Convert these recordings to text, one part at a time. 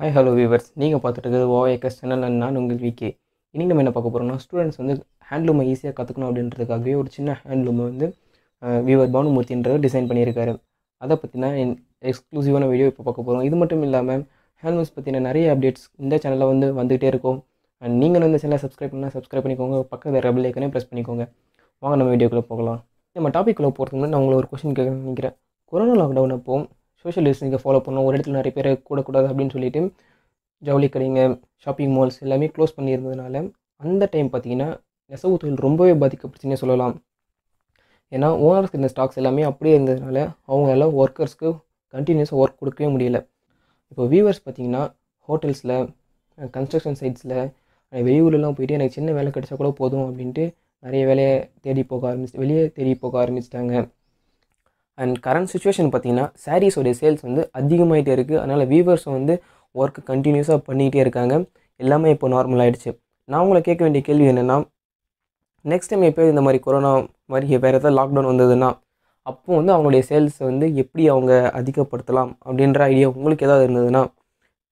Hi hello viewers நீங்கள் பார்த்துட்டு இருக்கிறது ஓஏகஸ் சேனல் நான் உங்கள் விகே இன்றைக்கி நம்ம என்ன பார்க்க போகிறோம்னா ஸ்டூடெண்ட்ஸ் வந்து ஹேண்ட்லூமை ஈஸியாக கற்றுக்கணும் அப்படின்றதுக்காகவே ஒரு சின்ன ஹேண்ட்லூமை வந்து வியூவர் பானுமூர்த்தின்றவர் டிசைன் பண்ணியிருக்காரு. அதை பற்றின எக்ஸ்க்ளூசிவான வீடியோ இப்போ பார்க்க போகிறோம் இது மட்டும் இல்லாமல் ஹேண்ட்லூம்ஸ் பற்றின நிறைய அப்டேட்ஸ் இந்த சேனலில் வந்து வந்துகிட்டே இருக்கும். அண்ட் நீங்கள் இந்த சேனலை சப்ஸ்கிரைப் பண்ணால் சப்ஸ்கிரைப் பண்ணிக்கோங்க. பக்கத்தில் ரெபல் ஐக்கனே ப்ரெஸ் பண்ணிக்கோங்க. வாங்க நம்ம வீடியோக்குள்ளே போகலாம். நம்ம டாப்பிக்குள்ளே போகிறதுக்கு முன்னாடி நான் உங்களை ஒரு கொஷின் கேட்க நினைக்கிறேன். கொரோனா லாக்டவுன் அப்போது சோஷியல் டிஸ்டன்ஸை ஃபாலோ பண்ணோம் ஒரு இடத்துல நிறைய பேர் கூடக்கூடாது அப்படின்னு சொல்லிட்டு ஜவுளி கடைங்க ஷாப்பிங் மால்ஸ் எல்லாமே க்ளோஸ் பண்ணியிருந்ததுனால அந்த டைம் பார்த்தீங்கன்னா நெசவு தொழில் ரொம்பவே பாதிக்கப்பட்டுச்சுன்னே சொல்லலாம். ஏன்னா ஓனர்ஸ்க்கு இந்த ஸ்டாக்ஸ் எல்லாமே அப்படியே இருந்ததுனால அவங்களால ஒர்க்கர்ஸ்க்கு கண்டினியூஸாக ஒர்க் கொடுக்கவே முடியல. இப்போ வியூவர்ஸ் பார்த்தீங்கன்னா ஹோட்டல்ஸில் கன்ஸ்ட்ரக்ஷன் சைட்ஸில் வெளியூர்லாம் போயிட்டு எனக்கு சின்ன வேலை கிடைச்சா கூட போதும் அப்படின்ட்டு நிறைய வேலையை தேடி போக ஆரம்பிச்சு வெளியே தேடி போக ஆரம்பிச்சிட்டாங்க. அண்ட் கரண்ட் சுச்சுவேஷன் பார்த்தீங்கன்னா சாரீஸோடைய சேல்ஸ் வந்து அதிகமாகிட்டே இருக்குது அதனால் வியூவர்ஸும் வந்து ஒர்க்கு கண்டினியூஸாக பண்ணிக்கிட்டே இருக்காங்க. எல்லாமே இப்போ நார்மல் ஆகிடுச்சு நான் உங்களை கேட்க வேண்டிய கேள்வி என்னென்னா நெக்ஸ்ட் டைம் எப்போ இந்த மாதிரி கொரோனா மாதிரி வேறு ஏதாவது லாக்டவுன் வந்ததுன்னா அப்போ வந்து அவங்களுடைய சேல்ஸை வந்து எப்படி அவங்க அதிகப்படுத்தலாம் அப்படின்ற ஐடியா உங்களுக்கு ஏதாவது இருந்ததுன்னா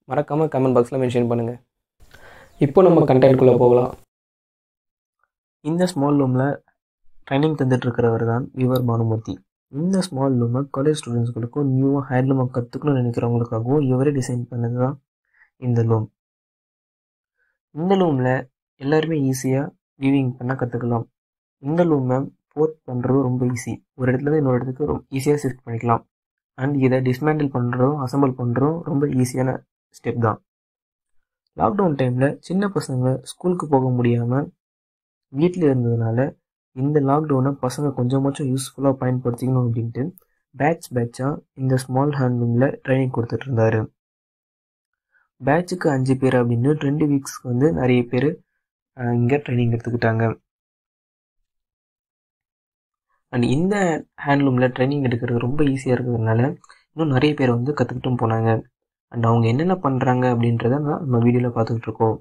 மறக்காமல் கமெண்ட் பாக்ஸில் மென்ஷன் பண்ணுங்கள் இப்போ நம்ம கண்டென்ட்குள்ளே போகலாம். இந்த ஸ்மால் ரூமில் ட்ரைனிங் தந்துட்டுருக்கிறவர் தான் விவர் பானுமூர்த்தி. இந்த ஸ்மால் லூமை காலேஜ் ஸ்டூடெண்ட்ஸ்களுக்கும் நியூவாக ஹேண்ட்லூமை கற்றுக்கணும்னு நினைக்கிறவங்களுக்காகவும் இவரே டிசைன் பண்ணது தான் இந்த லூம் இந்த லூமில் எல்லாருமே ஈஸியாக வீவிங் பண்ண கற்றுக்கலாம் இந்த லூமை போர்ட் பண்ணுறதும் ரொம்ப ஈஸி ஒரு இடத்துல இன்னொரு இடத்துக்கு ரொம்ப ஈஸியாக ஷிஃப்ட் பண்ணிக்கலாம். அண்ட் இதை டிஸ்மேண்டில் பண்ணுறதும் அசம்பிள் பண்ணுறதும் ரொம்ப ஈஸியான ஸ்டெப் தான். லாக்டவுன் டைமில் சின்ன பசங்க ஸ்கூலுக்கு போக முடியாமல் வீட்டில் இருந்ததுனால இந்த லாக்டவுனை பசங்க கொஞ்சமாச்சும் யூஸ்ஃபுல்லாக பயன்படுத்திக்கணும் அப்படின்ட்டு பேட்ச் பேட்சாக இந்த ஸ்மால் ஹேண்ட்லூமில் ட்ரைனிங் கொடுத்துட்டு இருந்தாரு. பேட்சுக்கு அஞ்சு பேர் அப்படின்னு ரெண்டு வீக்ஸ்க்கு வந்து நிறைய பேர் இங்கே ட்ரைனிங் எடுத்துக்கிட்டாங்க. அண்ட் இந்த ஹேண்ட்லூமில் ட்ரைனிங் எடுக்கிறது ரொம்ப ஈஸியாக இருக்கிறதுனால இன்னும் நிறைய பேர் வந்து கற்றுக்கிட்டும் போனாங்க. அண்ட் அவங்க என்னென்ன பண்ணுறாங்க அப்படின்றத நான் நம்ம வீடியோவில் பார்த்துக்கிட்டு இருக்கோம்.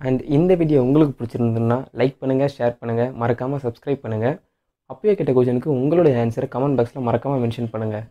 அண்ட் இந்த வீடியோ உங்களுக்கு பிடிச்சிருந்ததுன்னா லைக் பண்ணுங்கள் ஷேர் பண்ணுங்கள் மறக்காமல் சப்ஸ்கிரைப் பண்ணுங்கள் அப்பயே கேட்ட கொஷனுக்கு உங்களுடைய ஆன்சரை கமெண்ட் பாக்ஸில் மறக்காமல் மென்ஷன் பண்ணுங்கள்